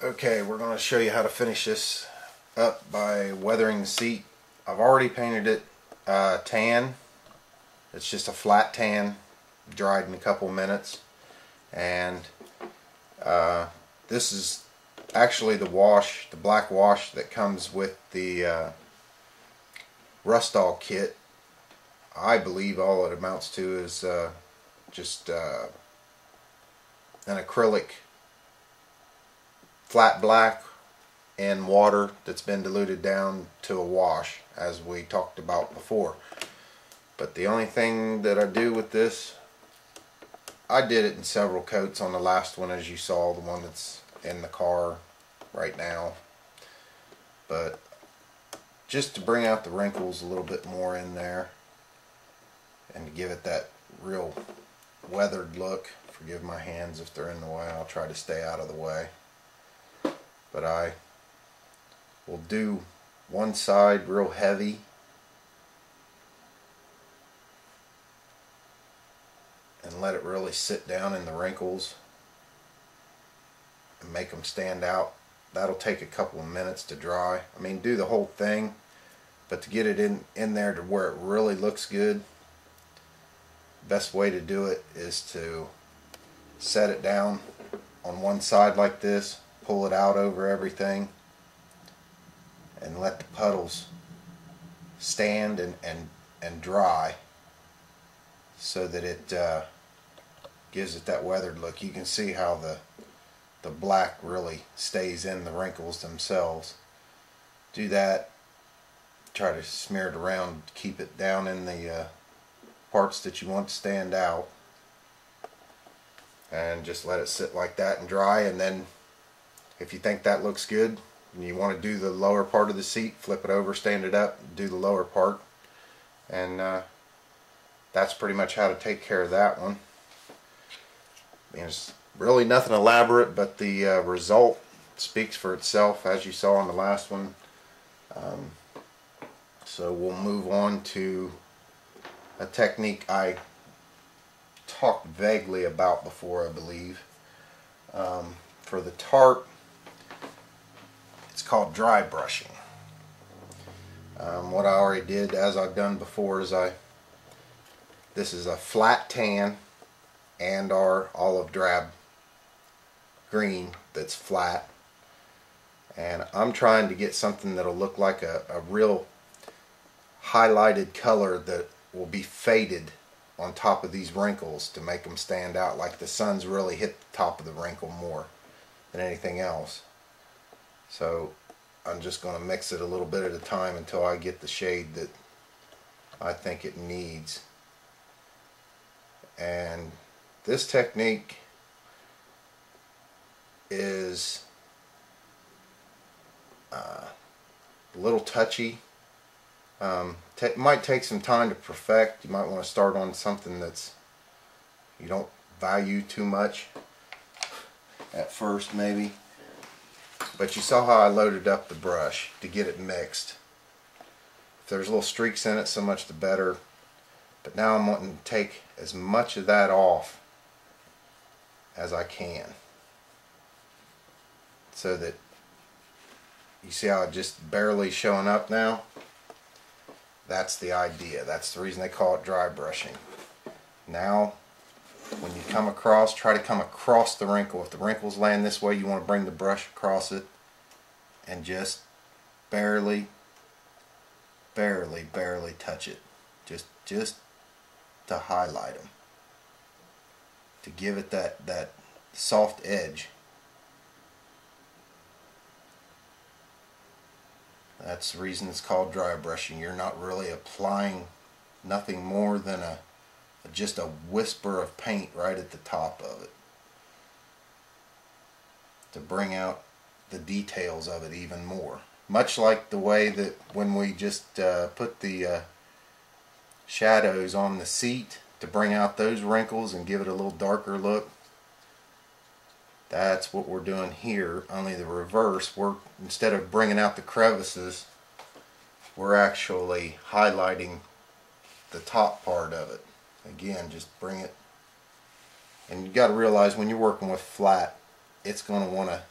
Okay, we're going to show you how to finish this up by weathering the seat. I've already painted it uh, tan. It's just a flat tan, dried in a couple minutes. And uh, this is actually the wash, the black wash that comes with the uh, Rustall kit. I believe all it amounts to is uh, just uh, an acrylic flat black and water that's been diluted down to a wash as we talked about before. But the only thing that I do with this I did it in several coats on the last one as you saw the one that's in the car right now. But just to bring out the wrinkles a little bit more in there and to give it that real weathered look forgive my hands if they're in the way I'll try to stay out of the way but I will do one side real heavy. And let it really sit down in the wrinkles and make them stand out. That'll take a couple of minutes to dry. I mean do the whole thing but to get it in in there to where it really looks good best way to do it is to set it down on one side like this pull it out over everything and let the puddles stand and, and, and dry so that it uh, gives it that weathered look. You can see how the the black really stays in the wrinkles themselves. Do that. Try to smear it around, keep it down in the uh, parts that you want to stand out. And just let it sit like that and dry and then if you think that looks good and you want to do the lower part of the seat, flip it over, stand it up, do the lower part. And uh, that's pretty much how to take care of that one. There's really nothing elaborate, but the uh, result speaks for itself, as you saw on the last one. Um, so we'll move on to a technique I talked vaguely about before, I believe. Um, for the tarp, called dry brushing. Um, what I already did, as I've done before, is I, this is a flat tan and our olive drab green that's flat. And I'm trying to get something that'll look like a, a real highlighted color that will be faded on top of these wrinkles to make them stand out like the sun's really hit the top of the wrinkle more than anything else. So I'm just going to mix it a little bit at a time until I get the shade that I think it needs. And this technique is uh, a little touchy. Um, might take some time to perfect. You might want to start on something that's you don't value too much at first maybe. But you saw how I loaded up the brush to get it mixed. If there's little streaks in it, so much the better. But now I'm wanting to take as much of that off as I can. So that you see how it just barely showing up now? That's the idea. That's the reason they call it dry brushing. Now when you come across, try to come across the wrinkle. If the wrinkle's laying this way, you want to bring the brush across it and just barely, barely, barely touch it. Just, just to highlight them. To give it that, that soft edge. That's the reason it's called dry brushing. You're not really applying nothing more than a just a whisper of paint right at the top of it to bring out the details of it even more. Much like the way that when we just uh, put the uh, shadows on the seat to bring out those wrinkles and give it a little darker look. That's what we're doing here, only the reverse. We're Instead of bringing out the crevices, we're actually highlighting the top part of it again just bring it. And you got to realize when you're working with flat it's going to want to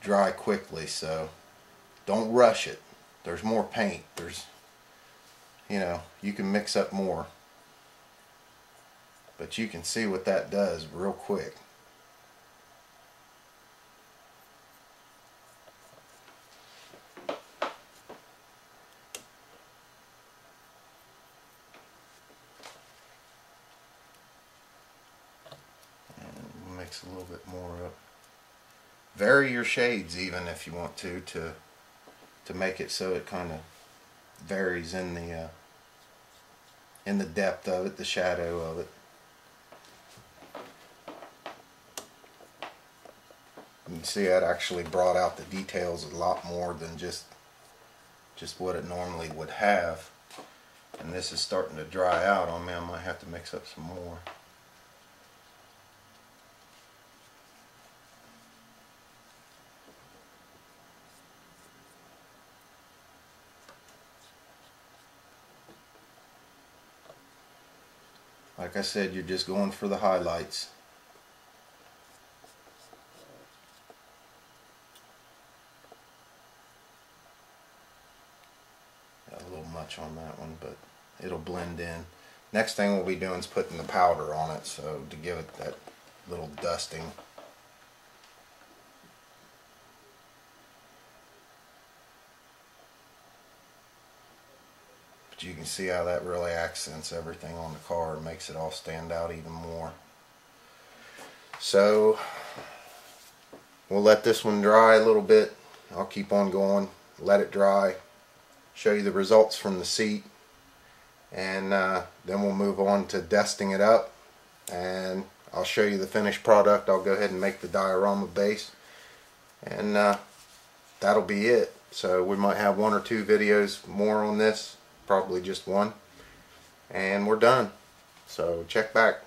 dry quickly so don't rush it. There's more paint. There's you know you can mix up more. But you can see what that does real quick mix a little bit more up. Vary your shades even if you want to to to make it so it kind of varies in the uh, in the depth of it, the shadow of it. You can see that actually brought out the details a lot more than just just what it normally would have. And this is starting to dry out on me. I might have to mix up some more. Like I said, you're just going for the highlights. Got a little much on that one, but it'll blend in. Next thing we'll be doing is putting the powder on it, so to give it that little dusting. But you can see how that really accents everything on the car and makes it all stand out even more. So we'll let this one dry a little bit. I'll keep on going, let it dry, show you the results from the seat, and uh, then we'll move on to dusting it up and I'll show you the finished product. I'll go ahead and make the diorama base and uh, that'll be it. So we might have one or two videos more on this probably just one. And we're done. So check back